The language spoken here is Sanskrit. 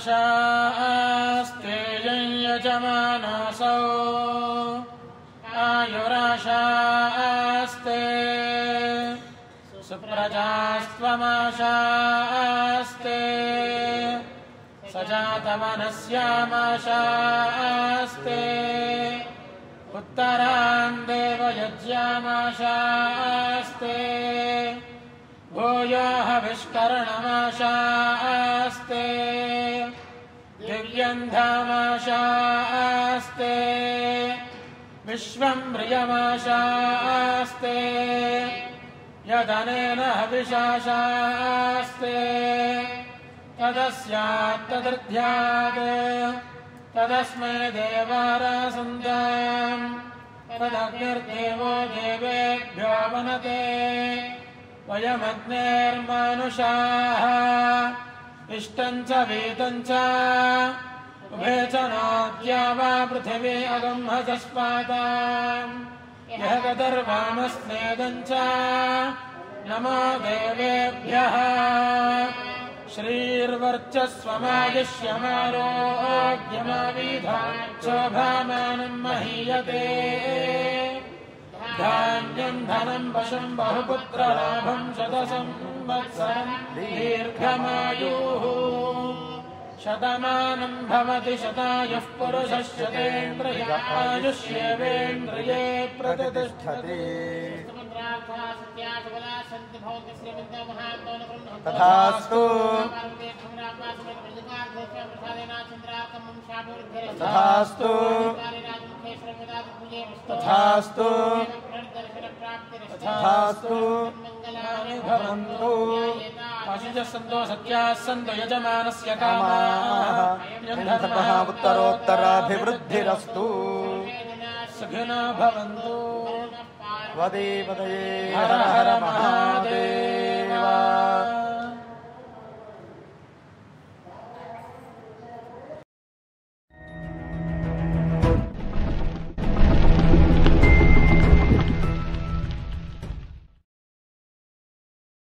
माशास्ते यञयजमानासौ आयुराशास्ते सुप्रजास्त्वमाशास्ते। सजातमनस्यामाशास्ते। उत्तरान् देवयज्यामाशास्ते यज्ञामाशास्ते दिव्यन्धामाशास्ते विश्वम् म्रियमाशास्ते। यदनेन हविशाशास्ते तदस्यात्तदृध्यात् तदस्मै देवारासन्ताम्। तदग्निर्देवो देवेभ्यो वनते। वयमग्नेर्मानुषाः। इष्टम् च वीतम् च उभे च नाद्या वा पृथिवी अगम्हसस्पाताम् यः गदर्वामस्नेदम् च नमो देवेभ्यः। श्रीर्वर्चस्वमायुष्यमारोग्यमाविधाक्षोभामानम् महीयते। धान्यम् धनम् वशम् बहुपुत्रलाभम् शतसंवत्सरम् दीर्घमायुः शतमानम् भवति शतायुः पुरुषः शतेन्द्रिय आयुष्येवेन्द्रिये प्रतिष्ठति। तथास्तु तथास्तु तथास्तु तथास्तु भवन्तु सन्तो सत्याः सन्तो यजमानस्य कामाः। उत्तरोत्तराभिवृद्धिरस्तु सुखिनो भवन्तु। वदे वदये हर हर महादेव।